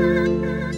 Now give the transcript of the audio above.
Música